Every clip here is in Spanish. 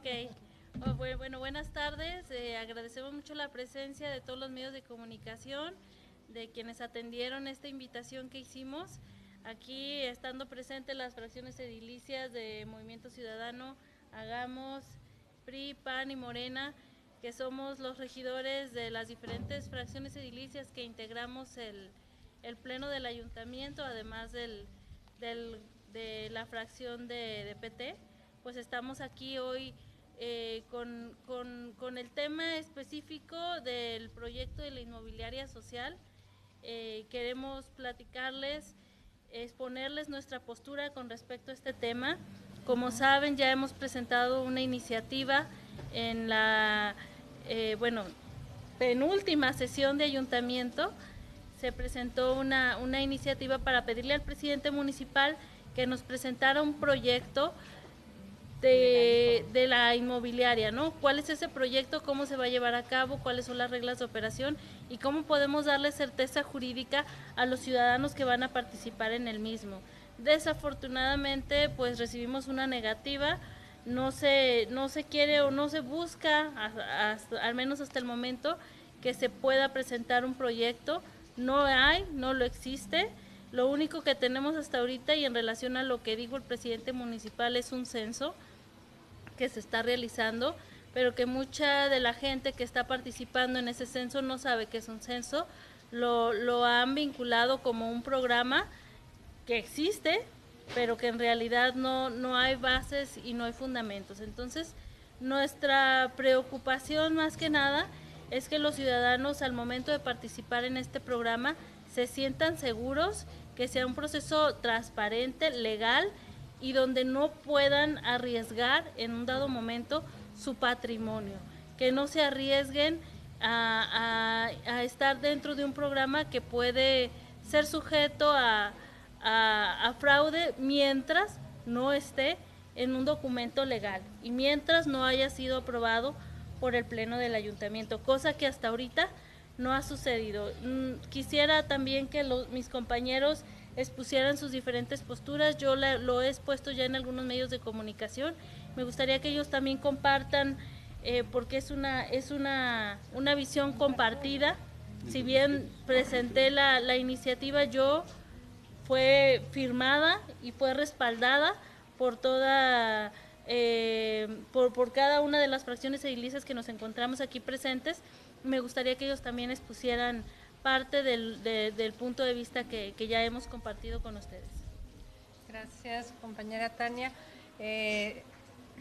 Ok. Oh, bueno, buenas tardes. Eh, agradecemos mucho la presencia de todos los medios de comunicación, de quienes atendieron esta invitación que hicimos. Aquí estando presentes las fracciones edilicias de Movimiento Ciudadano, Hagamos, PRI, PAN y Morena, que somos los regidores de las diferentes fracciones edilicias que integramos el, Pleno del Ayuntamiento, además del, de la fracción de, de PT, pues estamos aquí hoy eh, con, con, con, el tema específico del proyecto de la inmobiliaria social. Eh, queremos platicarles, exponerles nuestra postura con respecto a este tema. Como saben, ya hemos presentado una iniciativa en la, eh, bueno, penúltima sesión de ayuntamiento. Se presentó una, una iniciativa para pedirle al presidente municipal que nos presentara un proyecto de, la inmobiliaria, ¿no? ¿Cuál es ese proyecto? ¿Cómo se va a llevar a cabo? ¿Cuáles son las reglas de operación? ¿Y cómo podemos darle certeza jurídica a los ciudadanos que van a participar en el mismo? Desafortunadamente, pues recibimos una negativa, no se, no se quiere o no se busca, hasta, al menos hasta el momento, que se pueda presentar un proyecto. No hay, no lo existe. Lo único que tenemos hasta ahorita y en relación a lo que dijo el presidente municipal es un censo que se está realizando, pero que mucha de la gente que está participando en ese censo no sabe que es un censo, lo, lo han vinculado como un programa que existe, pero que en realidad no, no hay bases y no hay fundamentos. Entonces, nuestra preocupación más que nada es que los ciudadanos al momento de participar en este programa se sientan seguros, que sea un proceso transparente, legal y donde no puedan arriesgar en un dado momento su patrimonio, que no se arriesguen a, estar dentro de un programa que puede ser sujeto a, a, fraude mientras no esté en un documento legal y mientras no haya sido aprobado por el Pleno del Ayuntamiento, cosa que hasta ahorita no ha sucedido. Mm, quisiera también que los, mis compañeros expusieran sus diferentes posturas. Yo la, lo he expuesto ya en algunos medios de comunicación. Me gustaría que ellos también compartan, eh, porque es una, es una, una visión compartida. Si bien presenté la, la iniciativa, yo fue firmada y fue respaldada por toda eh, por, por, cada una de las fracciones edilicias que nos encontramos aquí presentes. Me gustaría que ellos también expusieran parte del, de, del punto de vista que, que, ya hemos compartido con ustedes. Gracias, compañera Tania. Eh,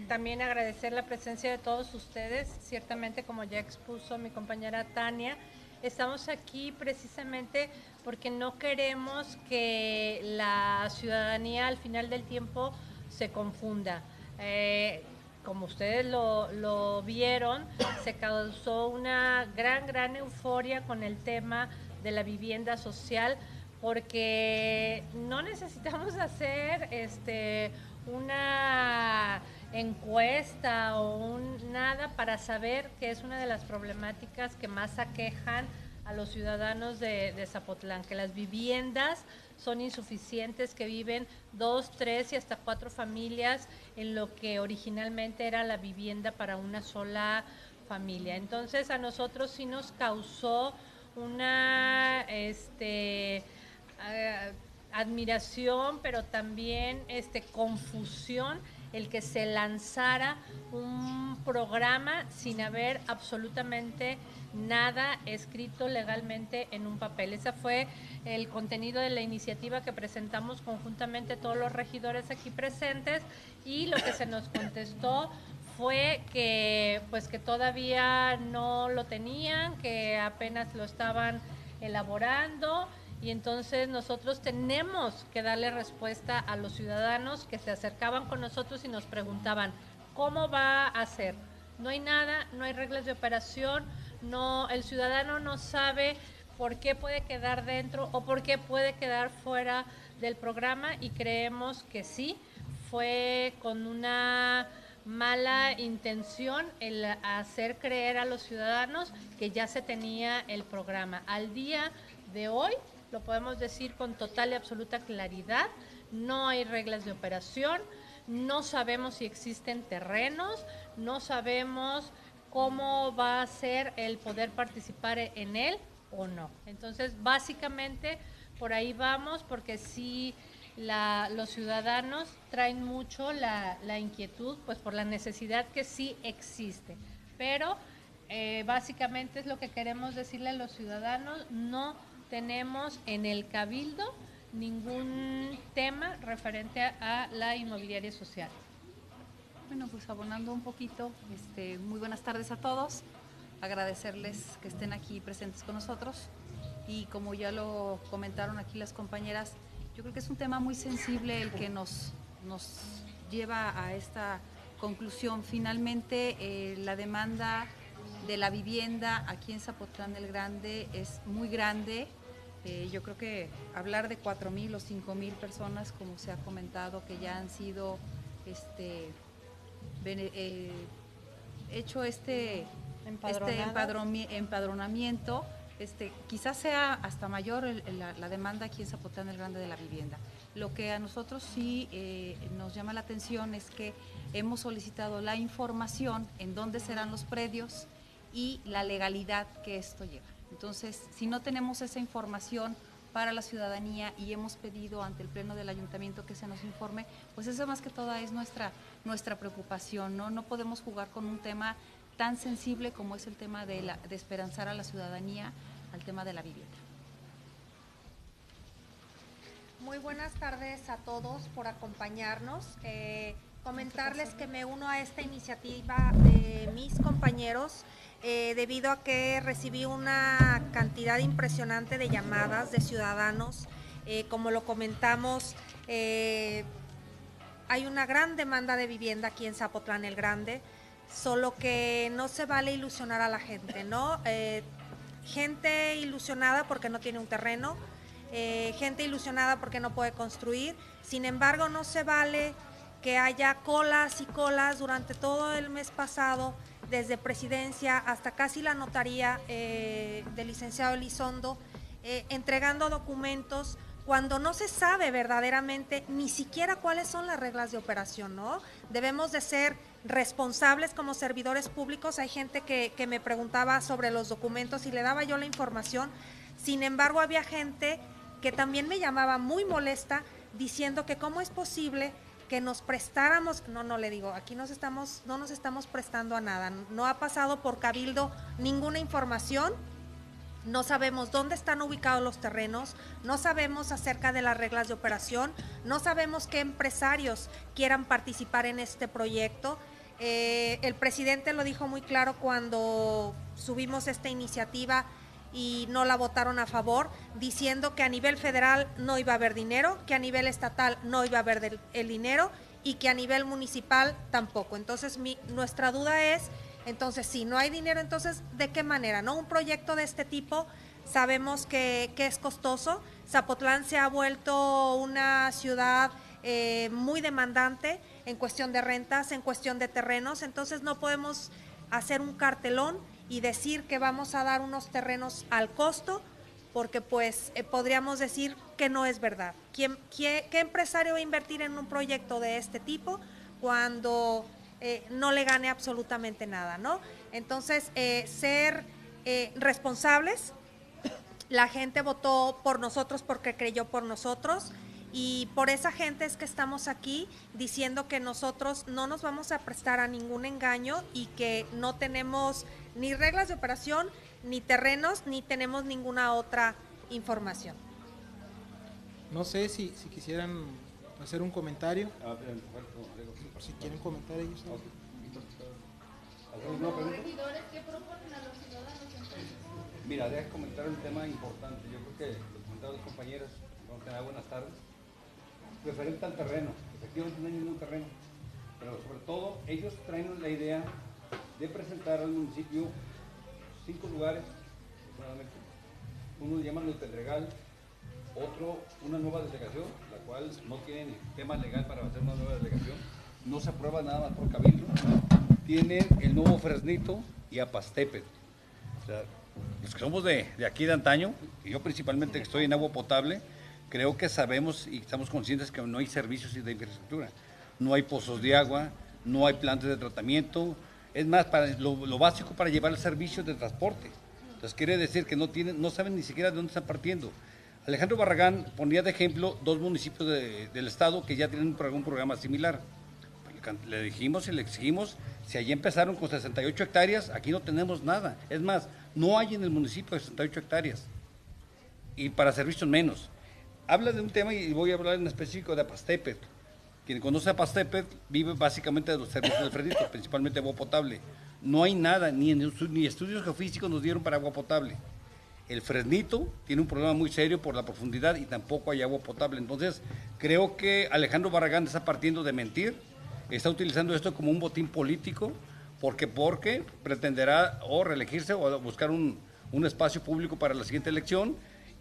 también agradecer la presencia de todos ustedes. Ciertamente, como ya expuso mi compañera Tania, estamos aquí precisamente porque no queremos que la ciudadanía al final del tiempo se confunda. Eh, como ustedes lo, lo, vieron, se causó una gran, gran euforia con el tema de la vivienda social, porque no necesitamos hacer este, una encuesta o un, nada para saber que es una de las problemáticas que más aquejan a los ciudadanos de, de, Zapotlán, que las viviendas son insuficientes, que viven dos, tres y hasta cuatro familias en lo que originalmente era la vivienda para una sola familia. Entonces a nosotros sí nos causó una este, admiración, pero también este, confusión el que se lanzara un programa sin haber absolutamente nada escrito legalmente en un papel. Ese fue el contenido de la iniciativa que presentamos conjuntamente todos los regidores aquí presentes y lo que se nos contestó fue que pues que todavía no lo tenían, que apenas lo estaban elaborando y entonces nosotros tenemos que darle respuesta a los ciudadanos que se acercaban con nosotros y nos preguntaban, ¿cómo va a ser? No hay nada, no hay reglas de operación, no, el ciudadano no sabe por qué puede quedar dentro o por qué puede quedar fuera del programa y creemos que sí, fue con una mala intención el hacer creer a los ciudadanos que ya se tenía el programa. Al día de hoy, lo podemos decir con total y absoluta claridad, no hay reglas de operación, no sabemos si existen terrenos, no sabemos cómo va a ser el poder participar en él o no. Entonces, básicamente, por ahí vamos, porque sí, los ciudadanos traen mucho la, inquietud, pues por la necesidad que sí existe. Pero eh, básicamente es lo que queremos decirle a los ciudadanos, no tenemos en el cabildo ningún tema referente a la inmobiliaria social. Bueno, pues abonando un poquito, este, muy buenas tardes a todos, agradecerles que estén aquí presentes con nosotros y como ya lo comentaron aquí las compañeras, yo creo que es un tema muy sensible el que nos, nos lleva a esta conclusión. Finalmente, eh, la demanda de la vivienda aquí en Zapotlán del Grande es muy grande. Eh, yo creo que hablar de 4.000 o 5.000 personas, como se ha comentado, que ya han sido este, eh, hecho este, este empadronamiento, este, quizás sea hasta mayor la, demanda aquí en Zapotlán el Grande de la vivienda. Lo que a nosotros sí eh, nos llama la atención es que hemos solicitado la información en dónde serán los predios y la legalidad que esto lleva. Entonces, si no tenemos esa información, para la ciudadanía y hemos pedido ante el Pleno del Ayuntamiento que se nos informe, pues eso más que toda es nuestra, nuestra preocupación, ¿no? No podemos jugar con un tema tan sensible como es el tema de, esperanzar a la ciudadanía al tema de la vivienda. Muy buenas tardes a todos por acompañarnos. Eh, comentarles que me uno a esta iniciativa de mis compañeros eh, debido a que recibí una cantidad impresionante de llamadas de ciudadanos. Eh, como lo comentamos, eh, hay una gran demanda de vivienda aquí en Zapotlán el Grande, solo que no se vale ilusionar a la gente, ¿no? gente ilusionada porque no tiene un terreno, gente ilusionada porque no puede construir, sin embargo no se vale que haya colas y colas durante todo el mes pasado desde presidencia hasta casi la notaría eh, del licenciado Elizondo, eh, entregando documentos cuando no se sabe verdaderamente ni siquiera cuáles son las reglas de operación, ¿no? Debemos de ser responsables como servidores públicos. Hay gente que, que me preguntaba sobre los documentos y le daba yo la información. Sin embargo, había gente que también me llamaba muy molesta diciendo que cómo es posible que nos prestáramos, no, no le digo, aquí nos estamos, no nos estamos prestando a nada, no ha pasado por Cabildo ninguna información, no sabemos dónde están ubicados los terrenos, no sabemos acerca de las reglas de operación, no sabemos qué empresarios quieran participar en este proyecto. Eh, el presidente lo dijo muy claro cuando subimos esta iniciativa y no la votaron a favor, diciendo que a nivel federal no iba a haber dinero, que a nivel estatal no iba a haber el dinero y que a nivel municipal tampoco. Entonces, mi, nuestra duda es, entonces, si no hay dinero, entonces, ¿de qué manera? ¿No? Un proyecto de este tipo sabemos que, es costoso. Zapotlán se ha vuelto una ciudad eh, muy demandante en cuestión de rentas, en cuestión de terrenos, entonces no podemos hacer un cartelón y decir que vamos a dar unos terrenos al costo, porque pues eh, podríamos decir que no es verdad. ¿Quién, qué, empresario va a invertir en un proyecto de este tipo cuando eh, no le gane absolutamente nada, ¿no? Entonces, eh, ser responsables, la gente votó por nosotros porque creyó por nosotros y por esa gente es que estamos aquí diciendo que nosotros no nos vamos a prestar a ningún engaño y que no tenemos ni reglas de operación, ni terrenos, ni tenemos ninguna otra información. No sé si, si quisieran hacer un comentario. Si quieren comentar ellos. ¿qué proponen a los ciudadanos Mira, deja comentar un tema importante. Yo creo que los comentarios de compañeras, tener buenas tardes referente al terreno. Efectivamente no hay ningún terreno, pero sobre todo ellos traen la idea de presentar al municipio cinco lugares, uno llama el Pedregal, otro una nueva delegación, la cual no tiene tema legal para hacer una nueva delegación, no se aprueba nada más por cabildo, tiene el nuevo Fresnito y Apastepe. O sea, los que somos de, de aquí de antaño, y yo principalmente que estoy en agua potable, creo que sabemos y estamos conscientes que no hay servicios de infraestructura. no hay pozos de agua, no hay plantas de tratamiento, es más, para lo, básico para llevar el servicio de transporte. Entonces quiere decir que no, tienen, no saben ni siquiera de dónde están partiendo. Alejandro Barragán ponía de ejemplo dos municipios del estado que ya tienen un, programa similar. Le dijimos y le exigimos, si allí empezaron con 68 hectáreas, aquí no tenemos nada. Es más, no hay en el municipio de 68 hectáreas. Y para servicios menos. Habla de un tema y voy a hablar en específico de Apastepet. Quien conoce a Pastepet vive básicamente de los servicios del Fredito, principalmente agua potable. No hay nada, ni, ni estudios geofísicos nos dieron para agua potable. El Fresnito tiene un problema muy serio por la profundidad y tampoco hay agua potable. Entonces, creo que Alejandro Barragán está partiendo de mentir, está utilizando esto como un botín político, porque porque pretenderá o reelegirse o buscar un, un espacio público para la siguiente elección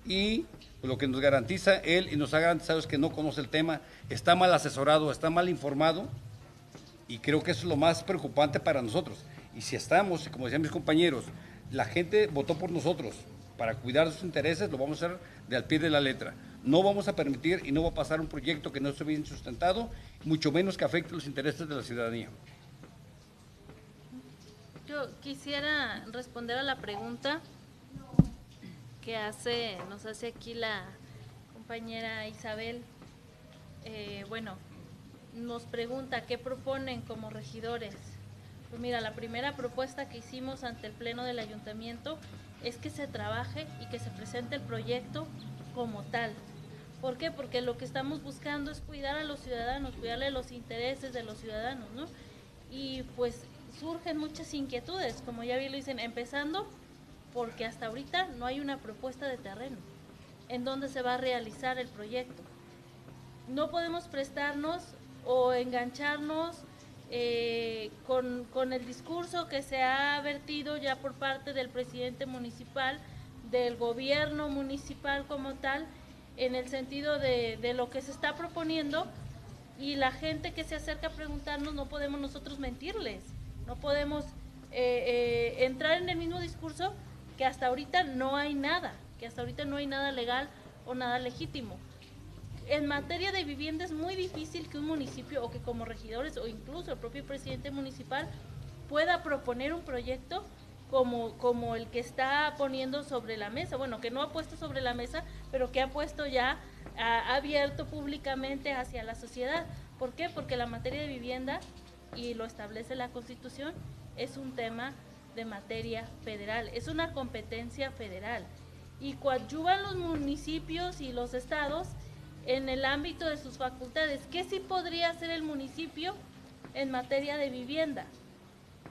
y lo que nos garantiza él y nos ha garantizado es que no conoce el tema, está mal asesorado, está mal informado y creo que eso es lo más preocupante para nosotros. Y si estamos, como decían mis compañeros, la gente votó por nosotros para cuidar sus intereses, lo vamos a hacer de al pie de la letra. No vamos a permitir y no va a pasar un proyecto que no esté bien sustentado, mucho menos que afecte los intereses de la ciudadanía. Yo quisiera responder a la pregunta hace, nos hace aquí la compañera Isabel. Eh, bueno, nos pregunta qué proponen como regidores. Pues mira, la primera propuesta que hicimos ante el Pleno del Ayuntamiento es que se trabaje y que se presente el proyecto como tal. ¿Por qué? Porque lo que estamos buscando es cuidar a los ciudadanos, cuidarle los intereses de los ciudadanos, ¿no? Y pues surgen muchas inquietudes, como ya bien lo dicen, empezando porque hasta ahorita no hay una propuesta de terreno en donde se va a realizar el proyecto. No podemos prestarnos o engancharnos eh, con, con, el discurso que se ha vertido ya por parte del presidente municipal, del gobierno municipal como tal, en el sentido de, de lo que se está proponiendo y la gente que se acerca a preguntarnos no podemos nosotros mentirles, no podemos eh, eh, entrar en el mismo discurso que hasta ahorita no hay nada, que hasta ahorita no hay nada legal o nada legítimo. En materia de vivienda es muy difícil que un municipio o que como regidores o incluso el propio presidente municipal pueda proponer un proyecto como, como el que está poniendo sobre la mesa, bueno, que no ha puesto sobre la mesa, pero que ha puesto ya abierto públicamente hacia la sociedad. ¿Por qué? Porque la materia de vivienda, y lo establece la Constitución, es un tema de materia federal, es una competencia federal y coadyuvan los municipios y los estados en el ámbito de sus facultades. ¿Qué sí podría hacer el municipio en materia de vivienda?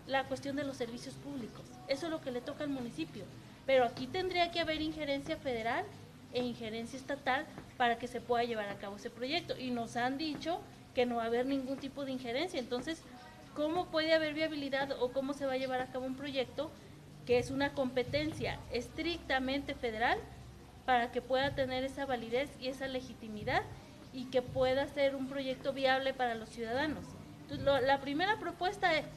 La cuestión de los servicios públicos. Eso es lo que le toca al municipio. Pero aquí tendría que haber injerencia federal e injerencia estatal para que se pueda llevar a cabo ese proyecto. Y nos han dicho que no va a haber ningún tipo de injerencia. Entonces, cómo puede haber viabilidad o cómo se va a llevar a cabo un proyecto que es una competencia estrictamente federal para que pueda tener esa validez y esa legitimidad y que pueda ser un proyecto viable para los ciudadanos. Entonces, la primera propuesta es,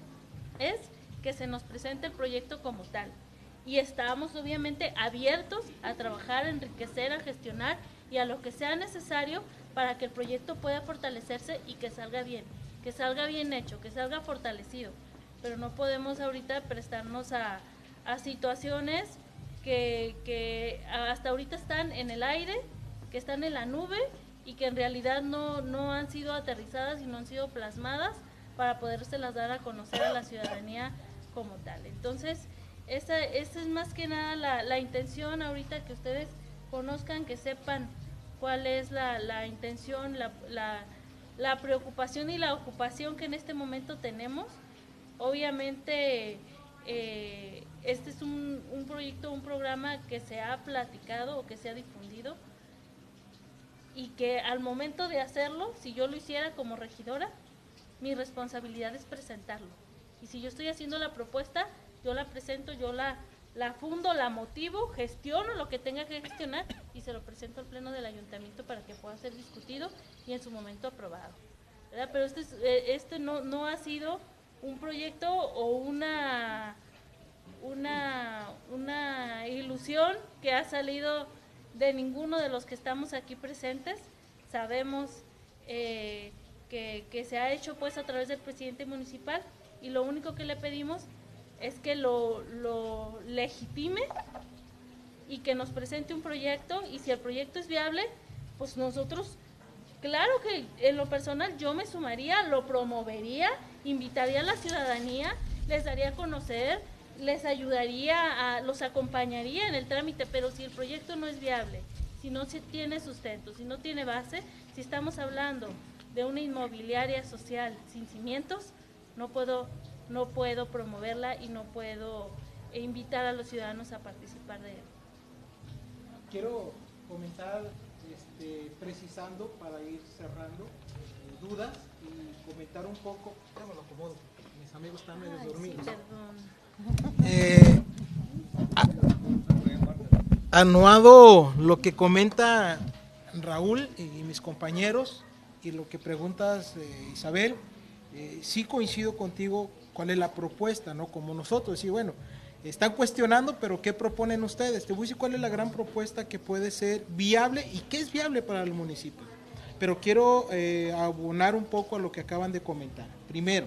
es que se nos presente el proyecto como tal y estamos obviamente abiertos a trabajar, a enriquecer, a gestionar y a lo que sea necesario para que el proyecto pueda fortalecerse y que salga bien que salga bien hecho, que salga fortalecido, pero no podemos ahorita prestarnos a, situaciones que, hasta ahorita están en el aire, que están en la nube y que en realidad no, no han sido aterrizadas y no han sido plasmadas para podérselas dar a conocer a la ciudadanía como tal. Entonces, esa, esa es más que nada la, la, intención ahorita que ustedes conozcan, que sepan cuál es la, la intención, la la preocupación y la ocupación que en este momento tenemos. Obviamente, eh, este es un, un, proyecto, un programa que se ha platicado o que se ha difundido y que al momento de hacerlo, si yo lo hiciera como regidora, mi responsabilidad es presentarlo. Y si yo estoy haciendo la propuesta, yo la presento, yo la, la fundo, la motivo, gestiono lo que tenga que gestionar y se lo presento al Pleno del Ayuntamiento para que pueda ser discutido y en su momento aprobado. Pero este, eh, este no, no ha sido un proyecto o una, una, una ilusión que ha salido de ninguno de los que estamos aquí presentes. Sabemos eh, que, que se ha hecho pues a través del presidente municipal y lo único que le pedimos es que lo, legitime y que nos presente un proyecto y si el proyecto es viable, pues nosotros, claro que en lo personal yo me sumaría, lo promovería, invitaría a la ciudadanía, les daría a conocer, les ayudaría, a, los acompañaría en el trámite, pero si el proyecto no es viable, si no se tiene sustento, si no tiene base, si estamos hablando de una inmobiliaria social sin cimientos, no puedo no puedo promoverla y no puedo invitar a los ciudadanos a participar de él. Quiero comentar, este, precisando para ir cerrando eh, dudas y comentar un poco, me lo acomodo, mis amigos están medio dormidos. Eh, anuado lo que comenta Raúl y mis compañeros y lo que preguntas eh, Isabel, sí coincido contigo cuál es la propuesta, ¿no? Como nosotros, y bueno, están cuestionando, pero ¿qué proponen ustedes? Te voy a decir cuál es la gran propuesta que puede ser viable y qué es viable para el municipio. Pero quiero eh, abonar un poco a lo que acaban de comentar. Primero,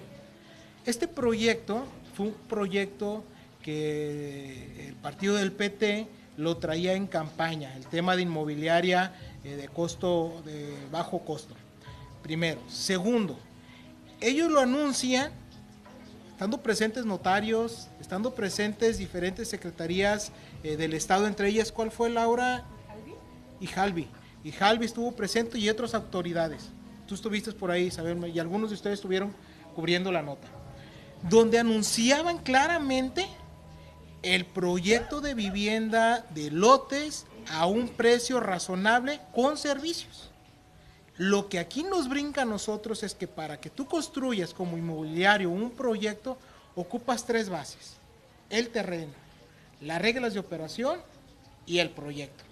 este proyecto fue un proyecto que el partido del PT lo traía en campaña, el tema de inmobiliaria eh, de costo, de bajo costo. Primero. Segundo, ellos lo anuncian estando presentes notarios, estando presentes diferentes secretarías eh, del Estado, entre ellas, ¿cuál fue Laura? Y Jalvi. Y Jalvi estuvo presente y otras autoridades. Tú estuviste por ahí, Isabel, y algunos de ustedes estuvieron cubriendo la nota. Donde anunciaban claramente el proyecto de vivienda de lotes a un precio razonable con servicios. Lo que aquí nos brinca a nosotros es que para que tú construyas como inmobiliario un proyecto, ocupas tres bases. El terreno, las reglas de operación y el proyecto.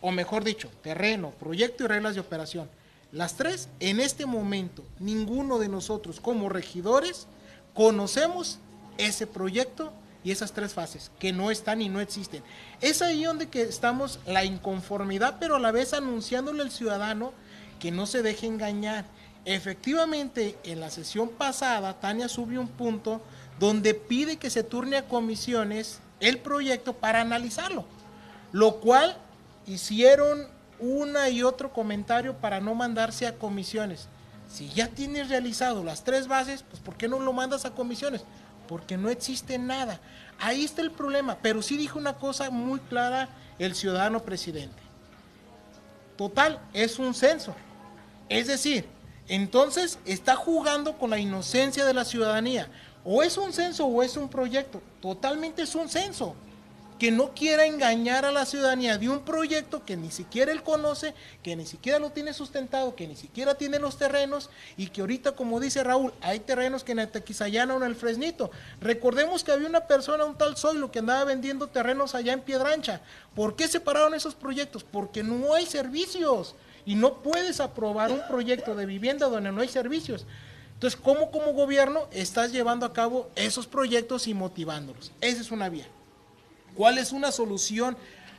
O mejor dicho, terreno, proyecto y reglas de operación. Las tres, en este momento, ninguno de nosotros como regidores conocemos ese proyecto y esas tres fases, que no están y no existen. Es ahí donde que estamos la inconformidad, pero a la vez anunciándole al ciudadano que no se deje engañar. Efectivamente, en la sesión pasada, Tania subió un punto donde pide que se turne a comisiones el proyecto para analizarlo, lo cual hicieron una y otro comentario para no mandarse a comisiones. Si ya tienes realizado las tres bases, pues ¿por qué no lo mandas a comisiones? Porque no existe nada. Ahí está el problema, pero sí dijo una cosa muy clara el ciudadano presidente. Total, es un censo. Es decir, entonces está jugando con la inocencia de la ciudadanía. O es un censo o es un proyecto. Totalmente es un censo. Que no quiera engañar a la ciudadanía de un proyecto que ni siquiera él conoce, que ni siquiera lo tiene sustentado, que ni siquiera tiene los terrenos y que ahorita, como dice Raúl, hay terrenos que en el Tequisayana o en el Fresnito. Recordemos que había una persona, un tal Zoilo, que andaba vendiendo terrenos allá en Piedrancha. ¿Por qué separaron esos proyectos? Porque no hay servicios y no puedes aprobar un proyecto de vivienda donde no hay servicios. Entonces, ¿cómo como gobierno estás llevando a cabo esos proyectos y motivándolos? Esa es una vía. ¿Cuál es una solución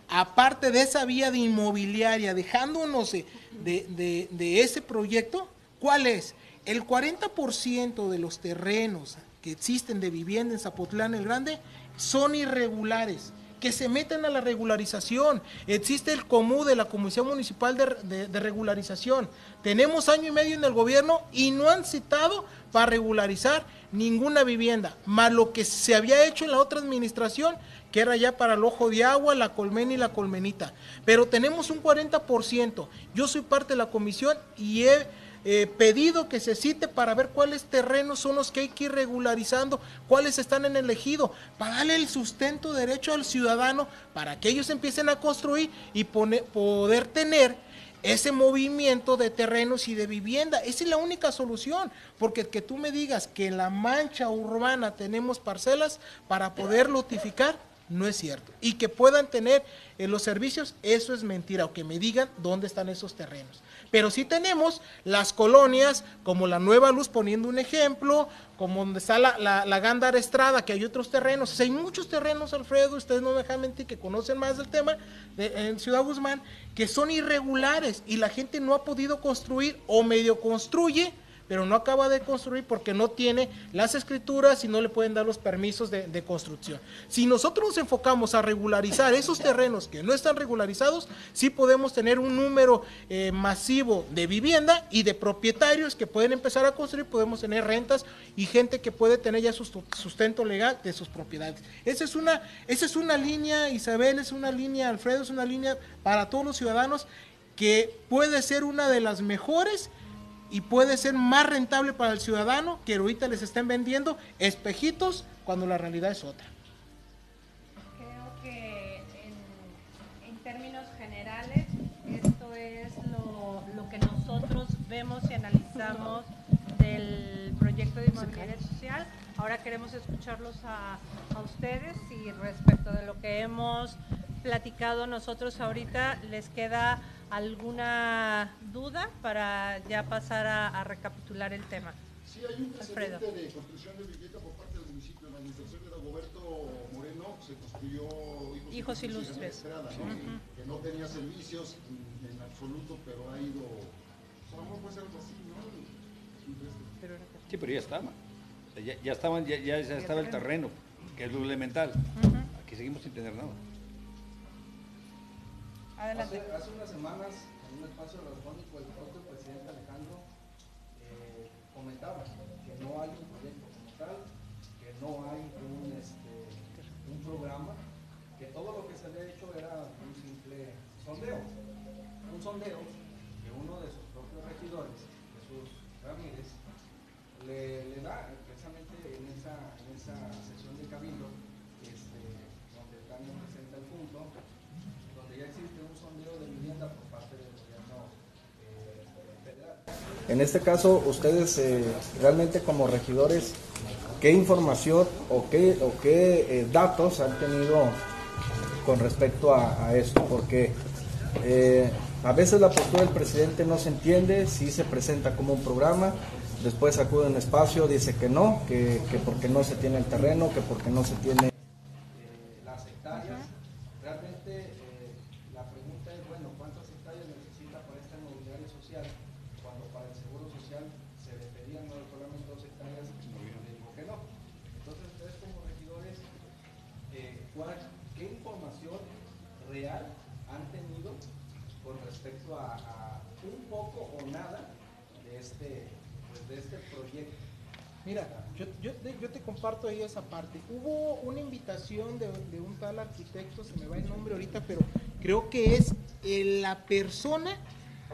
aparte de esa vía de inmobiliaria, dejándonos de, de, ese proyecto? ¿Cuál es? El 40% de los terrenos que existen de vivienda en Zapotlán el Grande son irregulares que se meten a la regularización. Existe el COMU de la Comisión Municipal de, Regularización. Tenemos año y medio en el gobierno y no han citado para regularizar ninguna vivienda, más lo que se había hecho en la otra administración, que era ya para el ojo de agua, la colmena y la colmenita. Pero tenemos un 40%. Yo soy parte de la comisión y he eh, pedido que se cite para ver cuáles terrenos son los que hay que ir regularizando, cuáles están en el ejido, para darle el sustento derecho al ciudadano para que ellos empiecen a construir y poder tener ese movimiento de terrenos y de vivienda. Esa es la única solución, porque que tú me digas que en la mancha urbana tenemos parcelas para poder notificar, no es cierto. Y que puedan tener en los servicios, eso es mentira, o que me digan dónde están esos terrenos. Pero sí tenemos las colonias, como la Nueva Luz, poniendo un ejemplo, como donde está la, la, Gándara Estrada, que hay otros terrenos. hay muchos terrenos, Alfredo, ustedes no dejan mentir, que conocen más del tema, en Ciudad Guzmán, que son irregulares y la gente no ha podido construir o medio construye, pero no acaba de construir porque no tiene las escrituras y no le pueden dar los permisos de, construcción. Si nosotros nos enfocamos a regularizar esos terrenos que no están regularizados, sí podemos tener un número eh, masivo de vivienda y de propietarios que pueden empezar a construir, podemos tener rentas y gente que puede tener ya su sustento legal de sus propiedades. Esa es una, esa es una línea, Isabel, es una línea, Alfredo, es una línea para todos los ciudadanos que puede ser una de las mejores y puede ser más rentable para el ciudadano que ahorita les estén vendiendo espejitos cuando la realidad es otra. Creo que en, términos generales esto es lo, que nosotros vemos y analizamos del proyecto de inmobiliaria social. Ahora queremos escucharlos a, a ustedes y respecto de lo que hemos platicado nosotros ahorita, ¿les queda alguna duda para ya pasar a, recapitular el tema? Sí, hay un precedente de construcción de vivienda por parte del municipio. En la administración de Roberto Moreno se construyó Hijos, Ilustres. Que no tenía servicios en, absoluto, pero ha ido... puede ser algo así, ¿no? Sí, pero ya estaba. Ya, ya, estaban, ya, ya, estaba el terreno, que es lo elemental. Aquí seguimos sin tener nada. Hace, unas semanas, en un espacio radiofónico, el propio presidente Alejandro eh, comentaba que no hay un proyecto como tal, que no hay un, este, un programa, que todo lo que se había hecho era un simple sondeo. Un sondeo que uno de sus propios regidores, Jesús Ramírez, le, le da precisamente en esa, en esa sesión de cabildo, este, donde también presenta el punto, donde ya existe En este caso, ustedes eh, realmente como regidores, ¿qué información o qué, o qué eh, datos han tenido con respecto a, esto? Porque eh, a veces la postura del presidente no se entiende, si se presenta como un programa, después acude un espacio, dice que no, que, que porque no se tiene el terreno, que porque no se tiene Mira, yo, yo, te comparto ahí esa parte. Hubo una invitación de, un tal arquitecto, se me va el nombre ahorita, pero creo que es eh, la persona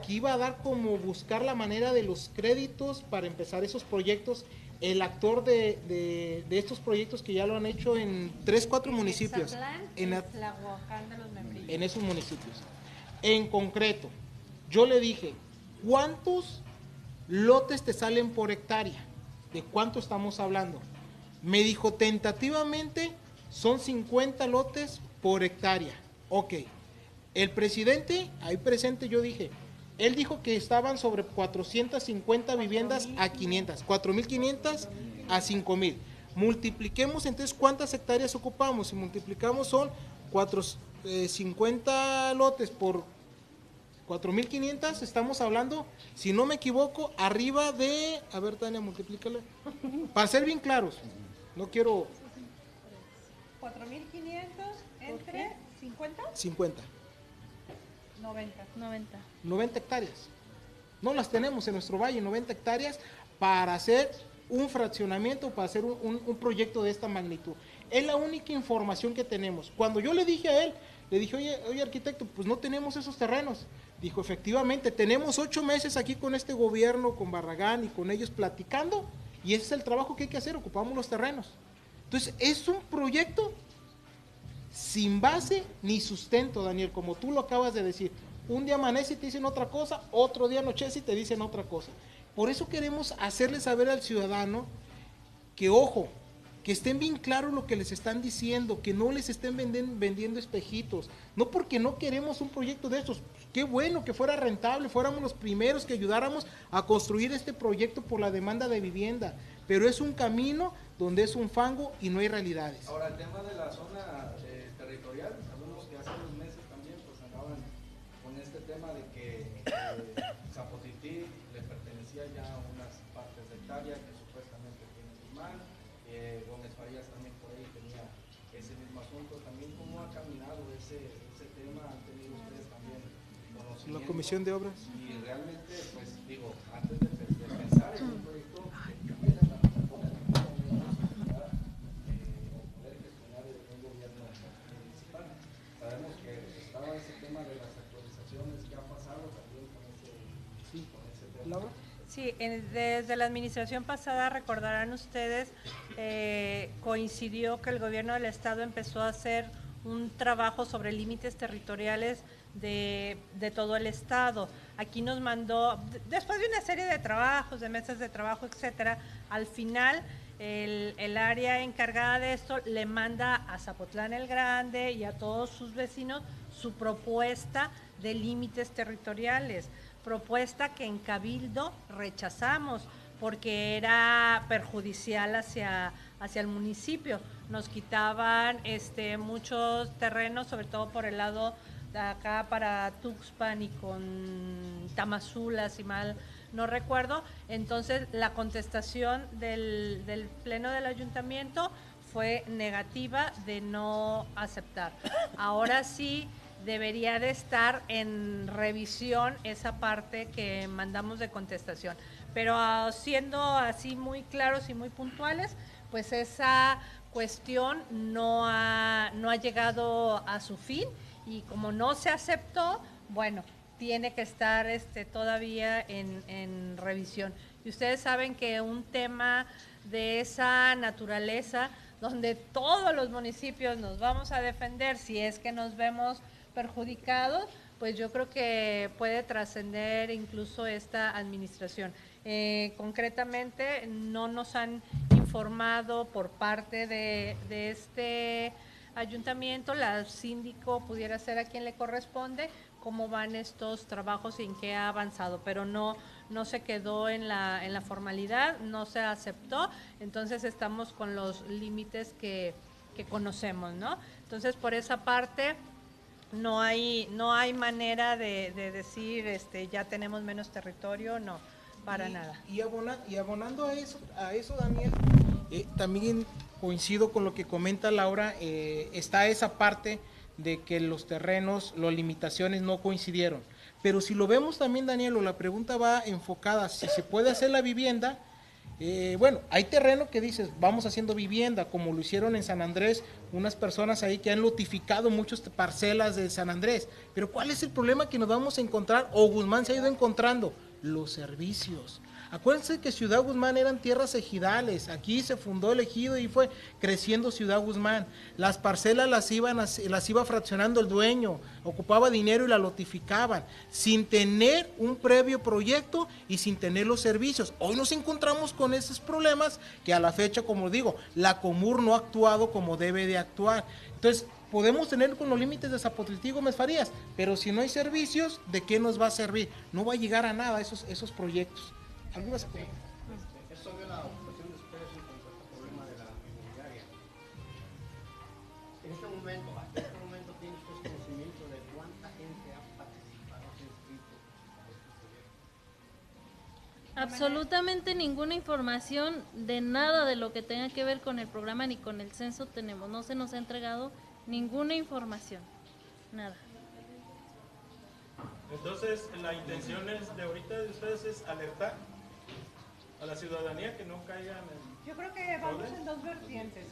que iba a dar como buscar la manera de los créditos para empezar esos proyectos, el actor de, estos proyectos que ya lo han hecho en tres, cuatro municipios. En, en esos municipios. En concreto, yo le dije, ¿cuántos lotes te salen por hectárea? ¿De cuánto estamos hablando? Me dijo, tentativamente son 50 lotes por hectárea. Ok. El presidente, ahí presente yo dije, él dijo que estaban sobre 450 viviendas a 500, 4.500 a 5.000. Multipliquemos entonces cuántas hectáreas ocupamos. Si multiplicamos son 4, 50 eh, lotes por 4.500, estamos hablando, si no me equivoco, arriba de, a ver Tania, multiplícale, para ser bien claros, no quiero... 4.500 entre 50? 50. 90. 90. 90 hectáreas. No las tenemos en nuestro valle, 90 hectáreas para hacer un fraccionamiento, para hacer un, un proyecto de esta magnitud. Es la única información que tenemos. Cuando yo le dije a él, le dije, oye, oye arquitecto, pues no tenemos esos terrenos. Dijo, efectivamente, tenemos ocho meses aquí con este gobierno, con Barragán y con ellos platicando, y ese es el trabajo que hay que hacer, ocupamos los terrenos. Entonces, es un proyecto sin base ni sustento, Daniel, como tú lo acabas de decir. Un día amanece y te dicen otra cosa, otro día anochece y te dicen otra cosa. Por eso queremos hacerle saber al ciudadano que, ojo, que estén bien claros lo que les están diciendo, que no les estén vendiendo espejitos, no porque no queremos un proyecto de estos, qué bueno que fuera rentable, fuéramos los primeros que ayudáramos a construir este proyecto por la demanda de vivienda, pero es un camino donde es un fango y no hay realidades. Ahora, el tema de la zona eh, territorial, sabemos que hace unos meses también pues andaban con este tema de que... Eh, Zapotití le pertenecía ya a unas partes de hectárea que supuestamente tiene Guzmán, eh, Gómez Farías también por ahí tenía ese mismo asunto, también cómo ha caminado ese, ese tema, han tenido ustedes también conocimiento. La Comisión de Obras. Y realmente, pues digo, antes de, de pensar en un proyecto la posibilidad eh, o poder gestionar el, gobierno municipal. Sabemos que estaba ese tema de las actualizaciones que ha pasado también con ese, con ese tema. Laura. Sí, en- desde la administración pasada, recordarán ustedes, eh, coincidió que el gobierno del estado empezó a hacer un trabajo sobre límites territoriales de, de todo el estado. Aquí nos mandó, después de una serie de trabajos, de mesas de trabajo, etcétera, al final el, el área encargada de esto le manda a Zapotlán el Grande y a todos sus vecinos su propuesta de límites territoriales, propuesta que en Cabildo rechazamos porque era perjudicial hacia, hacia el municipio. Nos quitaban este, muchos terrenos, sobre todo por el lado acá para Tuxpan y con Tamazula, si mal no recuerdo. Entonces la contestación del, Pleno del Ayuntamiento fue negativa de no aceptar. Ahora sí debería de estar en revisión esa parte que mandamos de contestación. Pero ah, siendo así muy claros y muy puntuales, pues esa cuestión no ha llegado a su fin y como no se aceptó, bueno, tiene que estar este, todavía en, revisión. Y ustedes saben que un tema de esa naturaleza, donde todos los municipios nos vamos a defender si es que nos vemos perjudicados, pues yo creo que puede trascender incluso esta administración. Eh, concretamente, no nos han informado por parte de este ayuntamiento, la síndico pudiera ser a quien le corresponde, cómo van estos trabajos y en qué ha avanzado, pero no, no se quedó en la, en la formalidad, no se aceptó, entonces estamos con los límites que, que conocemos, ¿no? Entonces, por esa parte, no hay, no hay manera de, de decir, este, ya tenemos menos territorio, no, para Y- nada. Y, abona- y abonando a eso, a eso Daniel, eh, también coincido con lo que comenta Laura, eh, está esa parte de que los terrenos, las limitaciones no coincidieron. Pero si lo vemos también, Daniel, o la pregunta va enfocada, si se puede hacer la vivienda, eh, bueno, hay terreno que dices, vamos haciendo vivienda, como lo hicieron en San Andrés, unas personas ahí que han notificado muchas parcelas de San Andrés. Pero ¿cuál es el problema que nos vamos a encontrar? O Guzmán se ha ido encontrando, los servicios. Acuérdense que Ciudad Guzmán eran tierras ejidales, aquí se fundó el ejido y fue creciendo Ciudad Guzmán. Las parcelas las, iba fraccionando el dueño, ocupaba dinero y la notificaban, sin tener un previo proyecto y sin tener los servicios. Hoy nos encontramos con esos problemas que a la fecha, como digo, la Comur no ha actuado como debe de actuar. Entonces, podemos tener con los límites de Zapotlití Gómez Farías, pero si no hay servicios, ¿de qué nos va a servir? No va a llegar a nada esos, esos proyectos. ¿Algo más? Es sobre la ocupación de ustedes en cuanto a este problema de la inmobiliaria. En este momento, hasta este momento, ¿tiene usted conocimiento de cuánta gente ha participado, se ha inscrito a este proyecto? Absolutamente ninguna información de nada de lo que tenga que ver con el programa ni con el censo tenemos. No se nos ha entregado ninguna información. Nada. Entonces, la intención es de ahorita de ustedes es alertar a la ciudadanía que no caigan en... Yo creo que vamos en dos vertientes.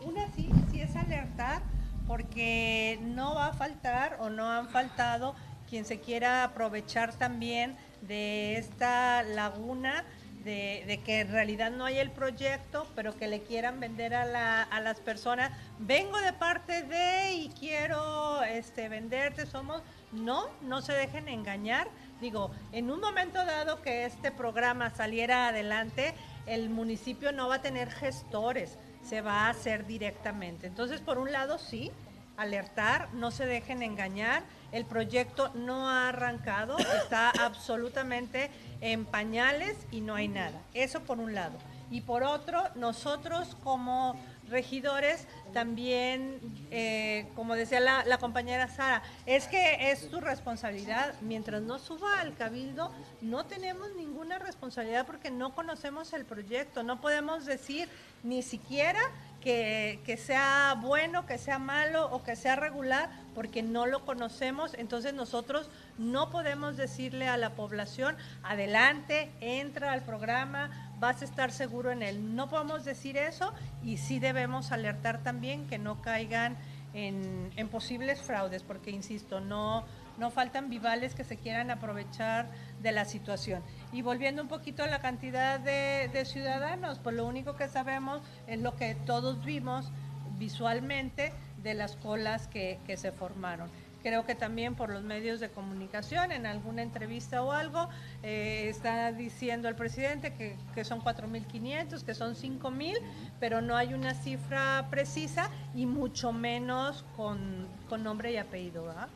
Una sí, sí es alertar, porque no va a faltar o no han faltado quien se quiera aprovechar también de esta laguna, de, que en realidad no hay el proyecto, pero que le quieran vender a, la- a las personas, vengo de parte de y quiero este, venderte, somos... No, no se dejen engañar. Digo, en un momento dado que este programa saliera adelante, el municipio no va a tener gestores, se va a hacer directamente. Entonces, por un lado, sí, alertar, no se dejen engañar. El proyecto no ha arrancado, está absolutamente en pañales y no hay nada. Eso por un lado. Y por otro, nosotros como regidores, también, eh, como decía la, la, compañera Sara, es que es su responsabilidad. Mientras no suba al cabildo, no tenemos ninguna responsabilidad porque no conocemos el proyecto. No podemos decir ni siquiera que, sea bueno, que sea malo o que sea regular, porque no lo conocemos. Entonces nosotros no podemos decirle a la población, adelante, entra al programa, vas a estar seguro en él. No podemos decir eso y sí debemos alertar también que no caigan en posibles fraudes, porque insisto, no, no faltan vivales que se quieran aprovechar de la situación. Y volviendo un poquito a la cantidad de, ciudadanos, pues lo único que sabemos es lo que todos vimos visualmente de las colas que, se formaron. Creo que también por los medios de comunicación, en alguna entrevista o algo, eh, está diciendo el presidente que, son 4.500, que son 5.000, pero no hay una cifra precisa y mucho menos con, con nombre y apellido. ¿verdad?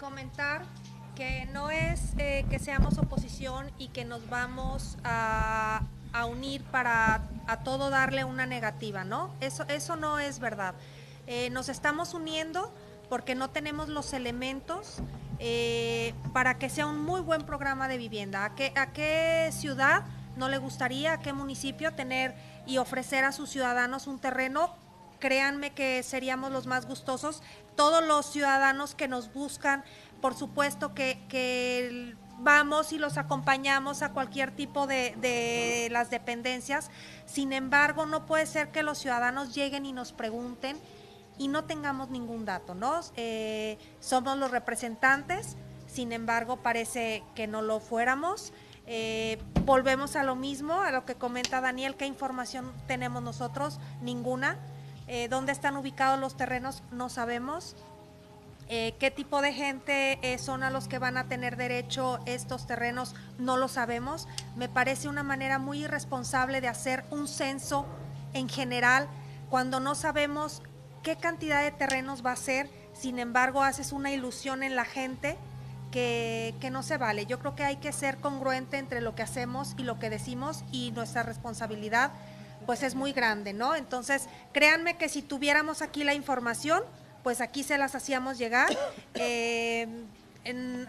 Comentar que no es eh, que seamos oposición y que nos vamos a, unir para a todo darle una negativa, ¿no? Eso, eso no es verdad. Eh, nos estamos uniendo porque no tenemos los elementos eh, para que sea un muy buen programa de vivienda. ¿A qué, ¿A qué ciudad no le gustaría, a qué municipio tener y ofrecer a sus ciudadanos un terreno créanme que seríamos los más gustosos. Todos los ciudadanos que nos buscan por supuesto que, vamos y los acompañamos a cualquier tipo de, las dependencias. Sin embargo, no puede ser que los ciudadanos lleguen y nos pregunten y no tengamos ningún dato, ¿no? Eh, somos los representantes, sin embargo, parece que no lo fuéramos. Eh, volvemos a lo mismo, a lo que comenta Daniel, ¿qué información tenemos nosotros? Ninguna. Eh, ¿Dónde están ubicados los terrenos? No sabemos. Eh, qué tipo de gente eh, son a los que van a tener derecho estos terrenos, no lo sabemos. Me parece una manera muy irresponsable de hacer un censo en general cuando no sabemos qué cantidad de terrenos va a ser, sin embargo haces una ilusión en la gente que, que no se vale. Yo creo que hay que ser congruente entre lo que hacemos y lo que decimos y nuestra responsabilidad pues es muy grande, ¿no? Entonces, créanme que si tuviéramos aquí la información, pues aquí se las hacíamos llegar. Eh,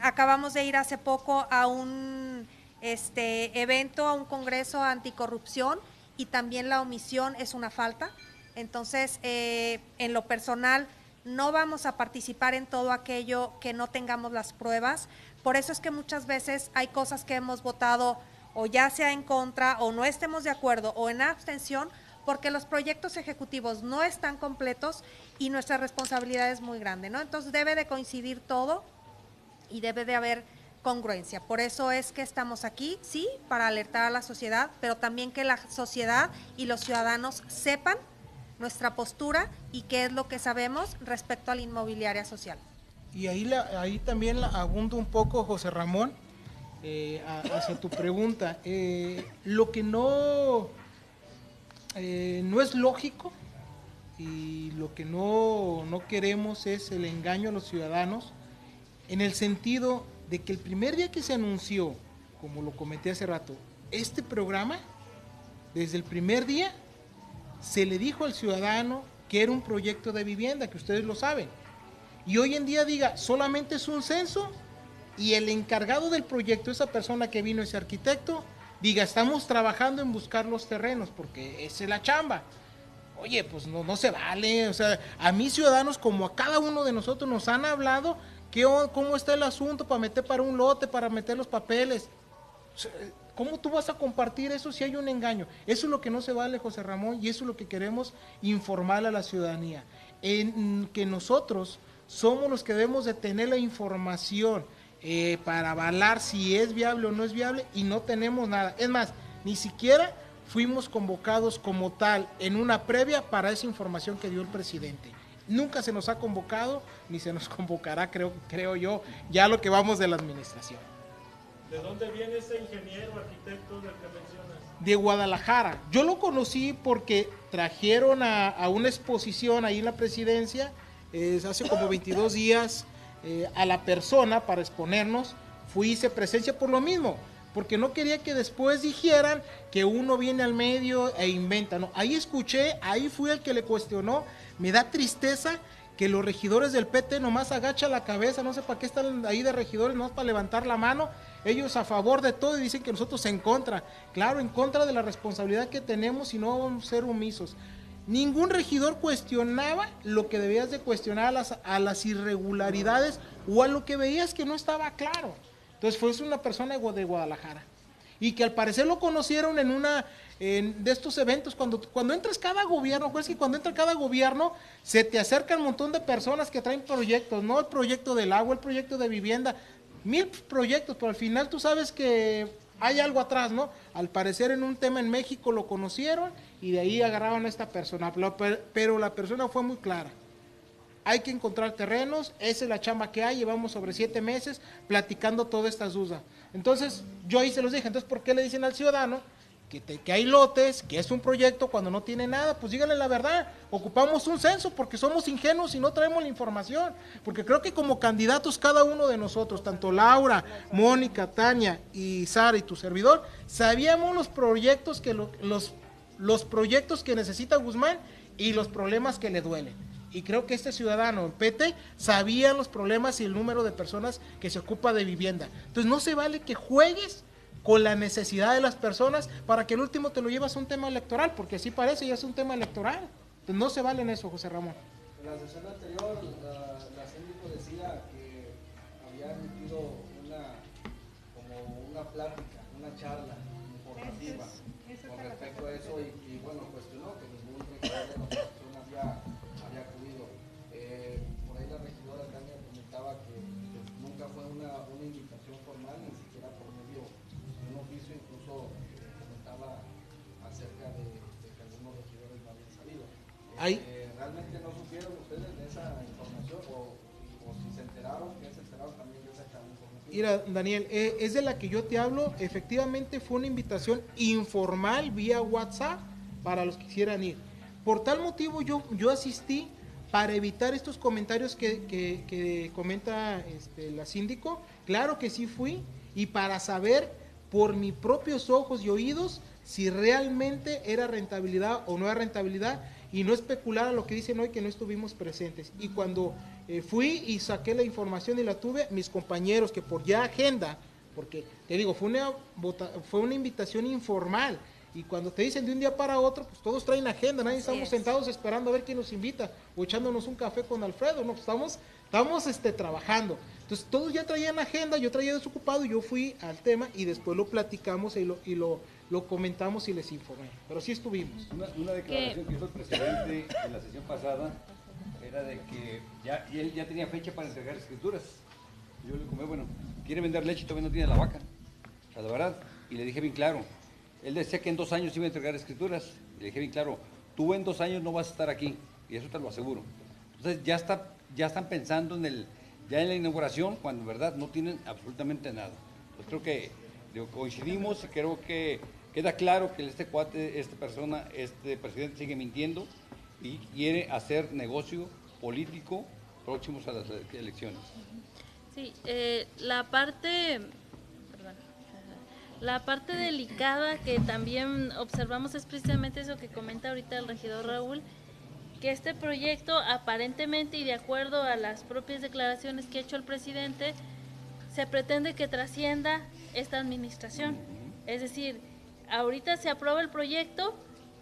acabamos de ir hace poco a un este, evento, a un congreso anticorrupción y también la omisión es una falta. Entonces, eh, en lo personal, no vamos a participar en todo aquello que no tengamos las pruebas. Por eso es que muchas veces hay cosas que hemos votado o ya sea en contra o no estemos de acuerdo o en abstención porque los proyectos ejecutivos no están completos y nuestra responsabilidad es muy grande, ¿no? Entonces debe de coincidir todo y debe de haber congruencia. Por eso es que estamos aquí, sí, para alertar a la sociedad, pero también que la sociedad y los ciudadanos sepan nuestra postura y qué es lo que sabemos respecto a la inmobiliaria social. Y ahí, ahí también la abundo un poco, José Ramón, eh, hacia tu pregunta. Eh, lo que no eh, no es lógico y lo que no, no queremos es el engaño a los ciudadanos en el sentido de que el primer día que se anunció, como lo comenté hace rato, este programa, desde el primer día se le dijo al ciudadano que era un proyecto de vivienda, que ustedes lo saben. Y hoy en día diga, solamente es un censo y el encargado del proyecto, esa persona que vino, ese arquitecto, diga, estamos trabajando en buscar los terrenos, porque es la chamba. Oye, pues no, no se vale. O sea, a mis ciudadanos, como a cada uno de nosotros, nos han hablado que, cómo está el asunto para meter para un lote, para meter los papeles. ¿Cómo tú vas a compartir eso si hay un engaño? Eso es lo que no se vale, José Ramón, y eso es lo que queremos informar a la ciudadanía. En que nosotros somos los que debemos de tener la información eh, para avalar si es viable o no es viable y no tenemos nada. Es más, ni siquiera fuimos convocados como tal en una previa para esa información que dio el presidente. Nunca se nos ha convocado ni se nos convocará, creo, creo yo, ya lo que vamos de la administración. ¿De dónde viene ese ingeniero arquitecto del que mencionas? De Guadalajara. Yo lo conocí porque trajeron a, una exposición ahí en la presidencia, hace como 22 días, eh, a la persona para exponernos, fui hice presencia por lo mismo. porque no quería que después dijeran que uno viene al medio e inventa. No, ahí escuché, ahí fui el que le cuestionó. Me da tristeza que los regidores del PT nomás agachan la cabeza, no sé para qué están ahí de regidores, no para levantar la mano, ellos a favor de todo y dicen que nosotros en contra, claro, en contra de la responsabilidad que tenemos y no vamos a ser omisos. Ningún regidor cuestionaba lo que debías de cuestionar a las, a las irregularidades o a lo que veías que no estaba claro. Entonces fue una persona de Guadalajara y que al parecer lo conocieron en una de estos eventos, cuando, cuando entras cada gobierno, pues que cuando entra cada gobierno, se te acerca un montón de personas que traen proyectos, ¿no? El proyecto del agua, el proyecto de vivienda, mil proyectos, pero al final tú sabes que hay algo atrás, ¿no? Al parecer en un tema en México lo conocieron y de ahí agarraban a esta persona, pero la persona fue muy clara. Hay que encontrar terrenos, esa es la chamba que hay, llevamos sobre siete meses platicando todas estas dudas. Entonces, yo ahí se los dije, entonces, ¿por qué le dicen al ciudadano? que, hay lotes, que es un proyecto cuando no tiene nada, pues díganle la verdad, ocupamos un censo porque somos ingenuos y no traemos la información, porque creo que como candidatos cada uno de nosotros, tanto Laura, Mónica, Tania y Sara y tu servidor, sabíamos los proyectos que los, los proyectos que necesita Guzmán y los problemas que le duelen. Y creo que este ciudadano en PT sabía los problemas y el número de personas que se ocupa de vivienda. Entonces no se vale que juegues con la necesidad de las personas para que el último te lo llevas a un tema electoral, porque así parece ya es un tema electoral. Entonces no se vale en eso, José Ramón. En la sesión anterior, la, la síndico decía que había emitido una, como una plática, una charla informativa respecto a eso y, bueno, cuestionó que ningún regidor de la oposición había, había acudido. Eh, por ahí la regidora Tania comentaba que, nunca fue una, una invitación formal, ni siquiera por medio un oficio incluso comentaba acerca de, que algunos regidores no habían salido. Eh, Mira, Daniel, eh, es de la que yo te hablo. Efectivamente fue una invitación informal vía WhatsApp para los que quisieran ir. Por tal motivo yo, yo asistí para evitar estos comentarios que, que, comenta este, la síndico. Claro que sí fui y para saber por mis propios ojos y oídos si realmente era rentabilidad o no era rentabilidad y no especular a lo que dicen hoy que no estuvimos presentes. Y cuando eh, fui y saqué la información y la tuve, mis compañeros que por ya agenda, porque te digo, fue una, fue una invitación informal, y cuando te dicen de un día para otro, pues todos traen agenda, nadie estamos sentados esperando a ver quién nos invita o echándonos un café con Alfredo, no, estamos, estamos este, trabajando. Entonces todos ya traían agenda, yo traía desocupado, yo fui al tema y después lo platicamos y lo, y lo, lo comentamos y les informé. Pero sí estuvimos. Una, declaración que hizo el presidente en la sesión pasada era de que ya, él ya tenía fecha para entregar escrituras. Yo le comenté, bueno, quiere vender leche y todavía no tiene la vaca. la verdad. Y le dije bien claro, él decía que en dos años iba a entregar escrituras. Y le dije bien claro, tú en dos años no vas a estar aquí. Y eso te lo aseguro. Entonces ya, está, ya están pensando en el ya en la inauguración, cuando en verdad no tienen absolutamente nada. Pues creo que coincidimos y creo que queda claro que este cuate, esta persona, este presidente sigue mintiendo y quiere hacer negocio político próximos a las elecciones. Sí, eh, la parte, la parte delicada que también observamos es precisamente eso que comenta ahorita el regidor Raúl, que este proyecto aparentemente y de acuerdo a las propias declaraciones que ha hecho el presidente, se pretende que trascienda esta administración. Es decir, ahorita se aprueba el proyecto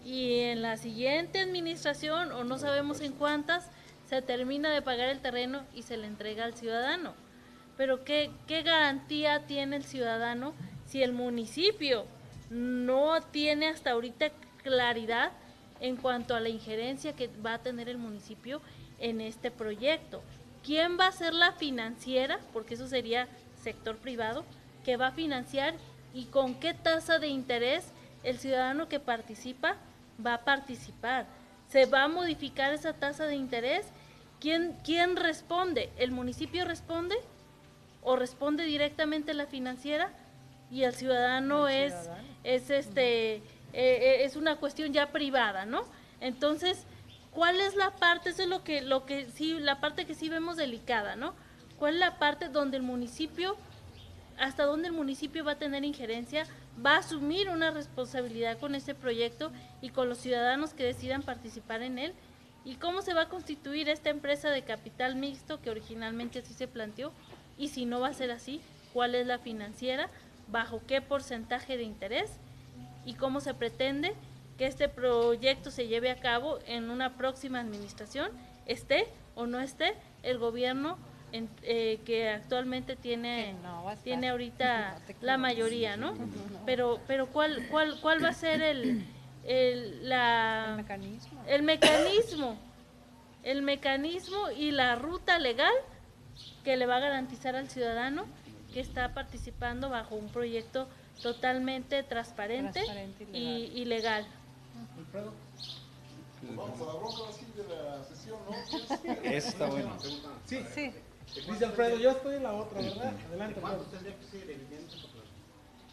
y en la siguiente administración, o no sabemos en cuántas, se termina de pagar el terreno y se le entrega al ciudadano. Pero ¿qué, qué garantía tiene el ciudadano si el municipio no tiene hasta ahorita claridad en cuanto a la injerencia que va a tener el municipio en este proyecto. ¿Quién va a ser la financiera? Porque eso sería sector privado, que va a financiar y con qué tasa de interés el ciudadano que participa va a participar. ¿Se va a modificar esa tasa de interés? ¿Quién, quién responde? ¿El municipio responde? ¿O responde directamente la financiera? Y el ciudadano, es, es este eh, eh, es una cuestión ya privada, ¿no? Entonces, ¿cuál es la parte? Eso es lo que, lo que sí, la parte que sí vemos delicada, ¿no? ¿Cuál es la parte donde el municipio hasta dónde el municipio va a tener injerencia, va a asumir una responsabilidad con este proyecto y con los ciudadanos que decidan participar en él, y cómo se va a constituir esta empresa de capital mixto que originalmente así se planteó, y si no va a ser así, cuál es la financiera, bajo qué porcentaje de interés y cómo se pretende que este proyecto se lleve a cabo en una próxima administración, esté o no esté el gobierno en- eh, que actualmente tiene, tiene ahorita la mayoría, ¿no? Pero, pero ¿cuál, cuál, cuál va a ser el, el, la, mecanismo. el mecanismo, el mecanismo y la ruta legal que le va a garantizar al ciudadano que está participando bajo un proyecto totalmente transparente, Transparente y y, y legal. Vamos a la bronca así de la sesión, ¿no? Eso está bueno. Sí, Sí. Dice Alfredo, yo estoy en la otra, ¿verdad? Adelante, Alfredo.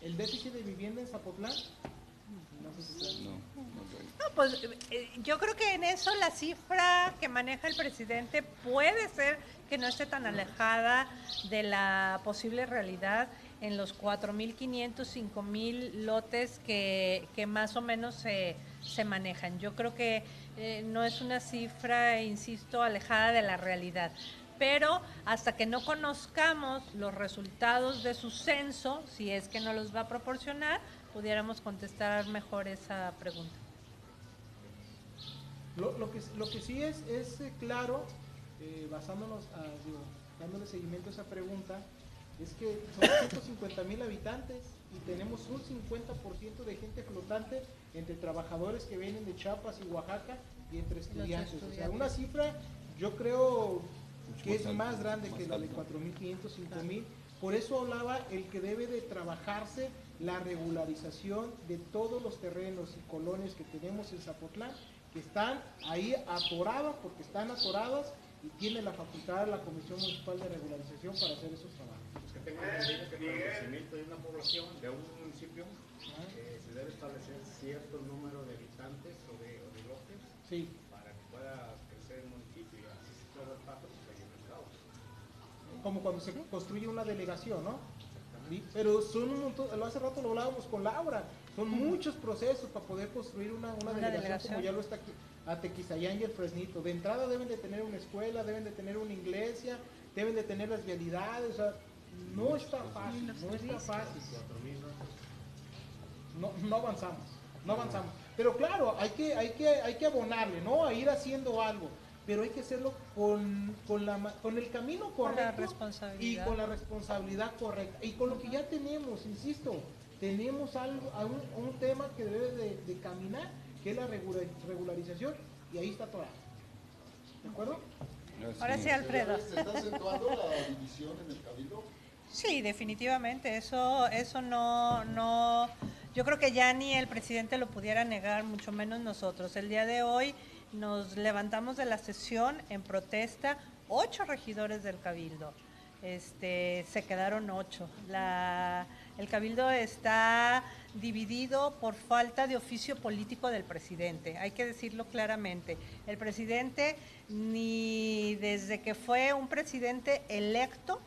¿El déficit de vivienda en Zapotlán? No sé si sea- No, no creo. No, pues eh, yo creo que en eso la cifra que maneja el presidente puede ser que no esté tan alejada de la posible realidad en los 4.500, 5.000 lotes que, que más o menos se, se manejan. Yo creo que eh, no es una cifra, insisto, alejada de la realidad. Pero hasta que no conozcamos los resultados de su censo, si es que no los va a proporcionar, pudiéramos contestar mejor esa pregunta. Lo, lo que, lo que sí es, es eh, claro, eh, basándonos, a, digo, dándole seguimiento a esa pregunta, es que son 150 mil habitantes y tenemos un 50% de gente flotante entre trabajadores que vienen de Chiapas y Oaxaca y entre estudiantes. O sea, una cifra yo creo que es más grande que la de alta. 4.500, 5.000. Por eso hablaba el que debe de trabajarse la regularización de todos los terrenos y colonias que tenemos en Zapotlán, que están ahí atorados porque están atorados y tiene la facultad la Comisión Municipal de Regularización para hacer esos trabajos. Es que tengo entendido que para el crecimiento de una población, de un municipio, eh, se debe establecer cierto número de habitantes o de, o de lotes Sí, para que pueda crecer el municipio y así si todo el paso pues hay un mercado. Como cuando se construye una delegación, ¿no? Sí, Pero son un montón, lo hace rato lo hablábamos con Laura, son muchos procesos para poder construir una, una, Una delegación, como ya lo está aquí, a Tequisayán y el Fresnito. De entrada deben de tener una escuela, deben de tener una iglesia, deben de tener las vialidades, o sea, no está fácil, no está fácil. No, no avanzamos, no avanzamos. Pero claro, hay que, hay que, hay que abonarle, ¿no? A ir haciendo algo. Pero hay que hacerlo con, con, la, con el camino Con la correcto y responsabilidad. con la responsabilidad correcta. Y con lo que ya tenemos, insisto, tenemos algo, a un, a un tema que debe de, de caminar, que es la regula- regularización, y ahí está atorado. ¿De acuerdo? Ahora sí, Alfredo. ¿Se está acentuando la división en el cabildo? Sí, definitivamente. Eso, eso no, no. Yo creo que ya ni el presidente lo pudiera negar, mucho menos nosotros. El día de hoy nos levantamos de la sesión en protesta ocho regidores del cabildo. Este, se quedaron ocho. La, el cabildo está dividido por falta de oficio político del presidente. Hay que decirlo claramente. El presidente ni desde que fue un presidente electo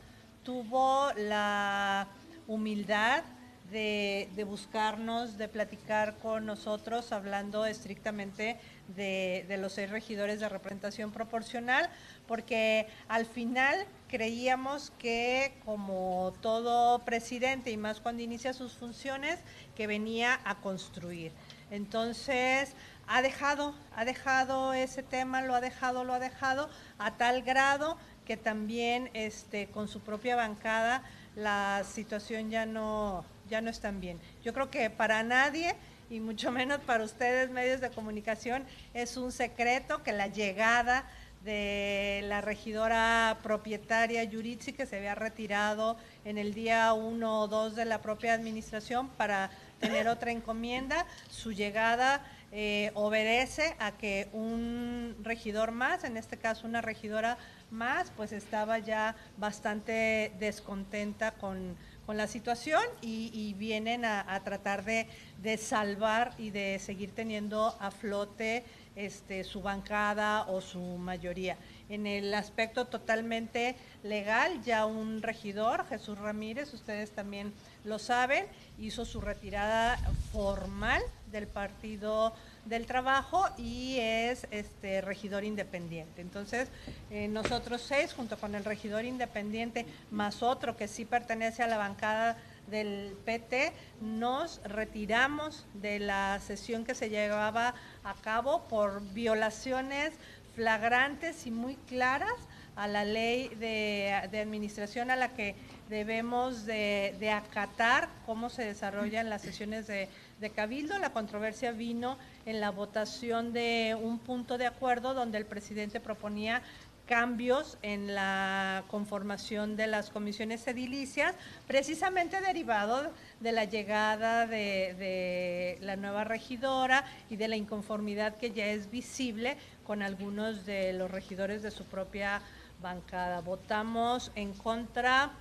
tuvo la humildad de, buscarnos, de platicar con nosotros, hablando estrictamente de, de los seis regidores de representación proporcional, porque al final creíamos que como todo presidente, y más cuando inicia sus funciones, que venía a construir. Entonces, ha dejado, ha dejado ese tema, lo ha dejado, lo ha dejado, a tal grado que también este, con su propia bancada la situación ya no, ya no es tan bien. Yo creo que para nadie, y mucho menos para ustedes, medios de comunicación, es un secreto que la llegada de la regidora propietaria Yuritsi, que se había retirado en el día 1 o 2 de la propia administración para tener otra encomienda, su llegada eh, obedece a que un regidor más, en este caso una regidora más, pues estaba ya bastante descontenta con, con la situación y, vienen a, a tratar de, de salvar y de seguir teniendo a flote este, su bancada o su mayoría. En el aspecto totalmente legal, ya un regidor, Jesús Ramírez, ustedes también lo saben, hizo su retirada formal del Partido del Trabajo y es este regidor independiente. Entonces, eh, nosotros seis, junto con el regidor independiente, más otro que sí pertenece a la bancada del PT, nos retiramos de la sesión que se llevaba a cabo por violaciones flagrantes y muy claras a la ley de, administración a la que debemos de, acatar cómo se desarrollan las sesiones de, de cabildo. La controversia vino en la votación de un punto de acuerdo donde el presidente proponía cambios en la conformación de las comisiones edilicias, precisamente derivado de la llegada de, la nueva regidora y de la inconformidad que ya es visible con algunos de los regidores de su propia bancada. Votamos en contra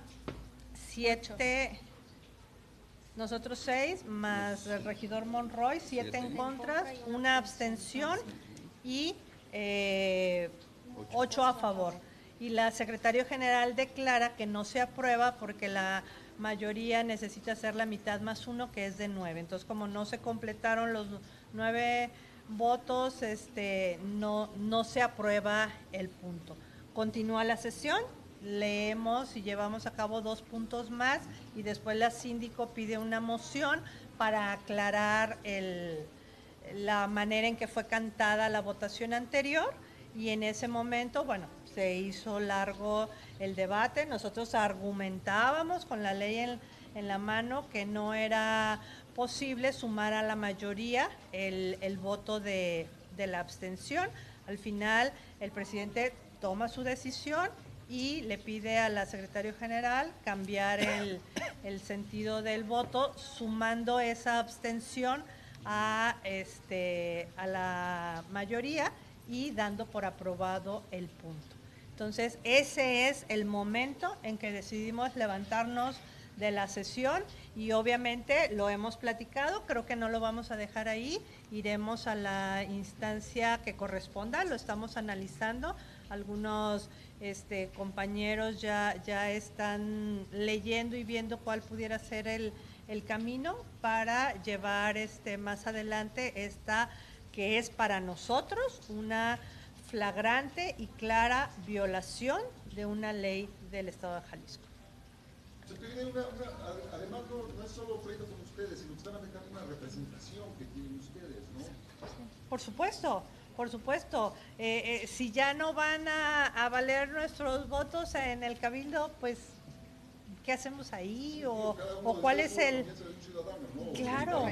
siete, nosotros seis, más el regidor Monroy, siete en contra, una abstención y... Eh, ocho a favor. Y la secretario general declara que no se aprueba porque la mayoría necesita ser la mitad más uno, que es de nueve. Entonces, como no se completaron los nueve votos, este, no, no se aprueba el punto. Continúa la sesión, leemos y llevamos a cabo dos puntos más y después la síndico pide una moción para aclarar el, la manera en que fue cantada la votación anterior y en ese momento, bueno, se hizo largo el debate, nosotros argumentábamos con la ley en, la mano que no era posible sumar a la mayoría el, voto de, la abstención. Al final, el presidente toma su decisión y le pide a la secretario general cambiar el, el, sentido del voto, sumando esa abstención a, este, a la mayoría y dando por aprobado el punto. Entonces, ese es el momento en que decidimos levantarnos de la sesión y obviamente lo hemos platicado, creo que no lo vamos a dejar ahí, iremos a la instancia que corresponda, lo estamos analizando, algunos este, compañeros ya, ya están leyendo y viendo cuál pudiera ser el, el camino para llevar este, más adelante esta que es para nosotros una flagrante y clara violación de una ley del Estado de Jalisco. además no, es solo pleito con ustedes, sino que están afectando una representación que tienen ustedes, ¿no? Por supuesto, por supuesto. Eh, eh, si ya no van a, valer nuestros votos en el cabildo, pues ¿qué hacemos ahí? O, o cuál es el... Claro.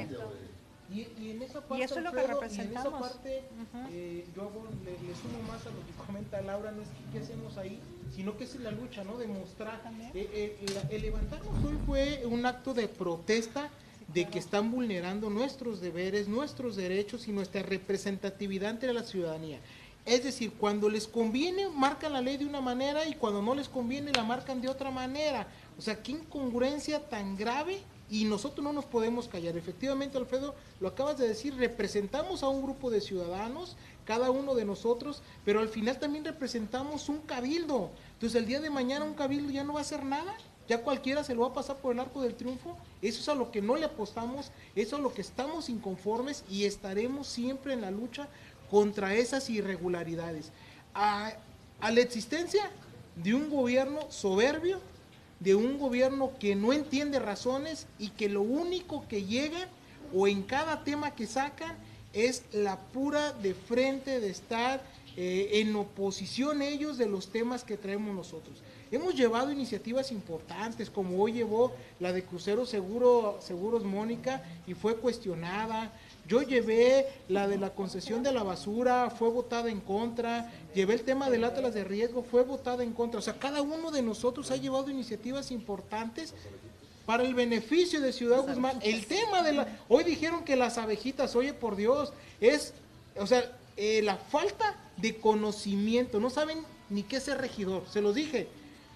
Y, en esa parte, eso es lo que representamos. en esa parte, eh, yo le, sumo más a lo que comenta Laura, no es que, qué hacemos ahí, sino que es la lucha, ¿no? Demostrar. Eh, eh, el levantarnos hoy fue un acto de protesta de que están vulnerando nuestros deberes, nuestros derechos y nuestra representatividad ante la ciudadanía. Es decir, cuando les conviene, marcan la ley de una manera y cuando no les conviene, la marcan de otra manera. O sea, qué incongruencia tan grave y nosotros no nos podemos callar. Efectivamente, Alfredo, lo acabas de decir, representamos a un grupo de ciudadanos, cada uno de nosotros, pero al final también representamos un cabildo. Entonces, el día de mañana un cabildo ya no va a hacer nada, ya cualquiera se lo va a pasar por el arco del triunfo. Eso es a lo que no le apostamos, eso es a lo que estamos inconformes y estaremos siempre en la lucha contra esas irregularidades. a la existencia de un gobierno soberbio, de un gobierno que no entiende razones y que lo único que llega o en cada tema que sacan es la pura de frente de estar eh, en oposición ellos de los temas que traemos nosotros. Hemos llevado iniciativas importantes, como hoy llevó la de Crucero Seguro, Seguros Mónica y fue cuestionada. Yo llevé la de la concesión de la basura, fue votada en contra. Llevé el tema del Atlas de riesgo, fue votada en contra. O sea, cada uno de nosotros ha llevado iniciativas importantes para el beneficio de Ciudad Guzmán. El tema de la... Hoy dijeron que las abejitas, oye por Dios, es, o sea, eh, la falta de conocimiento. No saben ni qué es ser regidor. Se los dije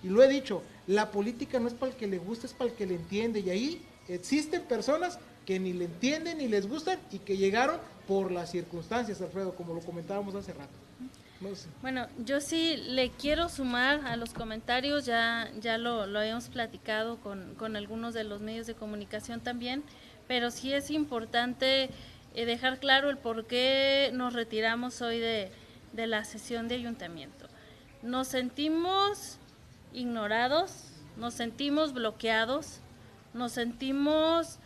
y lo he dicho. La política no es para el que le gusta, es para el que le entiende. Y ahí existen personas que ni le entienden ni les gustan y que llegaron por las circunstancias, Alfredo, como lo comentábamos hace rato. Bueno, yo sí le quiero sumar a los comentarios, ya, ya lo, lo habíamos platicado con, con, algunos de los medios de comunicación también, pero sí es importante eh, dejar claro el por qué nos retiramos hoy de, de la sesión de ayuntamiento. Nos sentimos ignorados, nos sentimos bloqueados, nos sentimos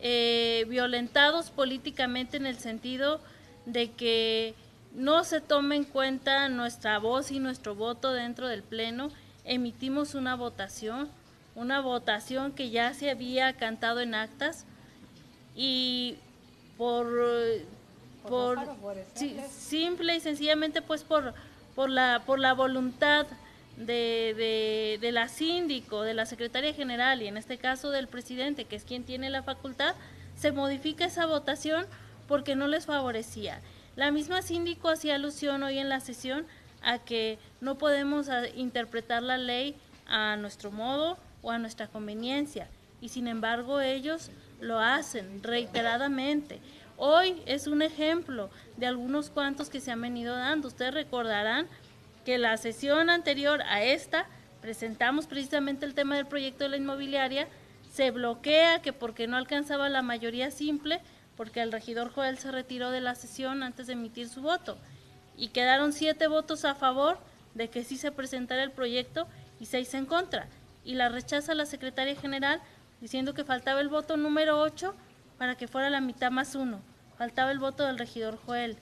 eh, violentados políticamente en el sentido de que no se tome en cuenta nuestra voz y nuestro voto dentro del Pleno, emitimos una votación, una votación que ya se había cantado en actas y por, por, simple y sencillamente pues por, por, la, por la voluntad de, de, la síndico, de la secretaria general y en este caso del presidente, que es quien tiene la facultad, se modifica esa votación porque no les favorecía. La misma síndico hacía alusión hoy en la sesión a que no podemos ah, interpretar la ley a nuestro modo o a nuestra conveniencia y sin embargo ellos lo hacen reiteradamente. Hoy es un ejemplo de algunos cuantos que se han venido dando. Ustedes recordarán que la sesión anterior a esta presentamos precisamente el tema del proyecto de la inmobiliaria, se bloquea que porque no alcanzaba la mayoría simple, porque el regidor Joel se retiró de la sesión antes de emitir su voto. Y quedaron siete votos a favor de que sí se presentara el proyecto y seis en contra. Y la rechaza la secretaria general diciendo que faltaba el voto número 8 para que fuera la mitad más uno, faltaba el voto del regidor Joel.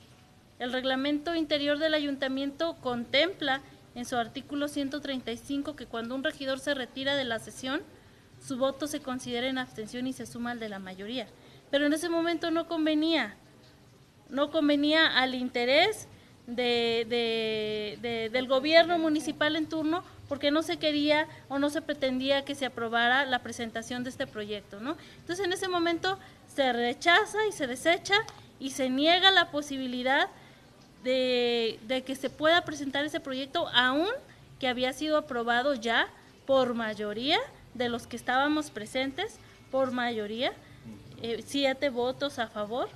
El reglamento interior del ayuntamiento contempla en su artículo 135 que cuando un regidor se retira de la sesión, su voto se considera en abstención y se suma al de la mayoría pero en ese momento no convenía, no convenía al interés de, del gobierno municipal en turno porque no se quería o no se pretendía que se aprobara la presentación de este proyecto, ¿no? Entonces en ese momento se rechaza y se desecha y se niega la posibilidad de, que se pueda presentar ese proyecto aún que había sido aprobado ya por mayoría de los que estábamos presentes, por mayoría, eh, siete votos a favor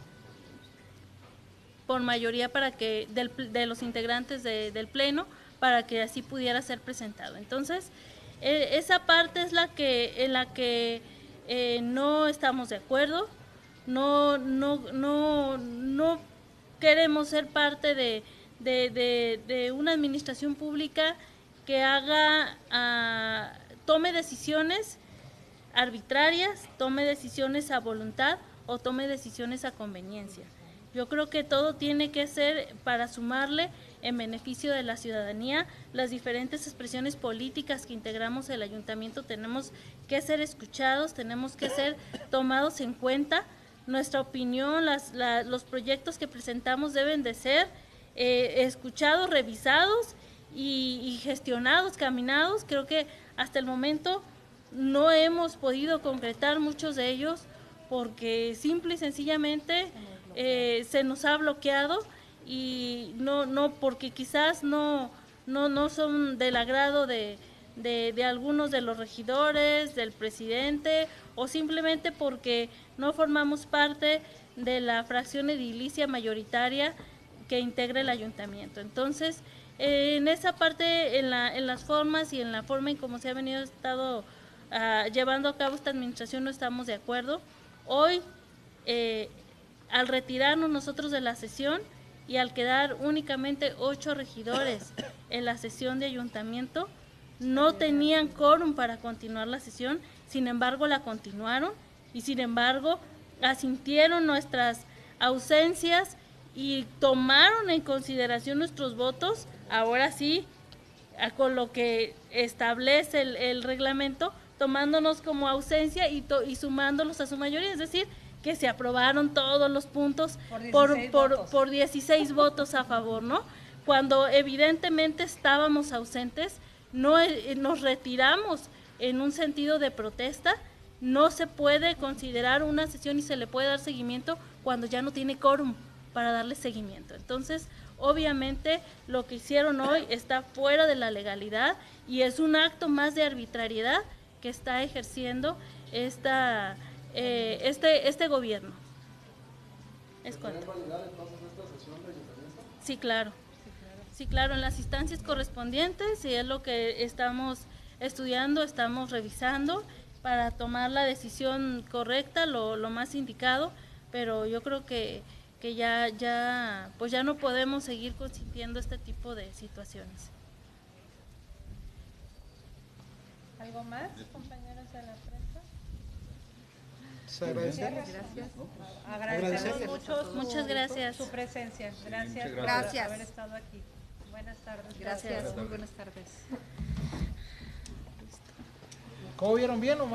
por mayoría para que de los integrantes del pleno para que así pudiera ser presentado. Entonces, eh, esa parte es la que en la que eh, no estamos de acuerdo, no, no, no, no queremos ser parte de, de, una administración pública que haga, ah, tome decisiones arbitrarias, tome decisiones a voluntad o tome decisiones a conveniencia. Yo creo que todo tiene que ser para sumarle en beneficio de la ciudadanía. Las diferentes expresiones políticas que integramos el ayuntamiento tenemos que ser escuchados, tenemos que ser tomados en cuenta. Nuestra opinión, los proyectos que presentamos deben de ser eh, escuchados, revisados y, y gestionados, caminados. Creo que hasta el momento no hemos podido concretar muchos de ellos porque simple y sencillamente eh, se nos ha bloqueado y no, no porque quizás no, no, no son del agrado de, de, algunos de los regidores, del presidente o simplemente porque no formamos parte de la fracción edilicia mayoritaria que integra el ayuntamiento. Entonces, en esa parte, en, la, las formas y en la forma en cómo se ha venido estado Ah, llevando a cabo esta administración no estamos de acuerdo. Hoy, eh, al retirarnos nosotros de la sesión y al quedar únicamente ocho regidores en la sesión de ayuntamiento, no tenían quórum para continuar la sesión, sin embargo la continuaron y sin embargo asintieron nuestras ausencias y tomaron en consideración nuestros votos, ahora sí, con lo que establece el reglamento, tomándonos como ausencia y, y sumándolos a su mayoría, es decir, que se aprobaron todos los puntos por 16, por, votos. Por, 16 votos a favor, ¿no? Cuando evidentemente estábamos ausentes, no eh, nos retiramos en un sentido de protesta, no se puede considerar una sesión y se le puede dar seguimiento cuando ya no tiene quórum para darle seguimiento. Entonces, obviamente lo que hicieron hoy está fuera de la legalidad y es un acto más de arbitrariedad que está ejerciendo esta, eh, este, este gobierno. Es ¿Estarían cuanto. Sí, claro. Sí, claro, en las instancias correspondientes y es lo que estamos estudiando, estamos revisando para tomar la decisión correcta, lo, lo más indicado, pero yo creo que, que ya, ya, pues ya no podemos seguir consintiendo este tipo de situaciones. ¿Algo más, compañeros de la prensa? Gracias. Agradecemos. Agradecemos mucho su, Muchas gracias. su presencia. Gracias, muchas por gracias. haber estado aquí. Buenas tardes. Gracias, muy buenas tardes. ¿Cómo vieron bien o mal?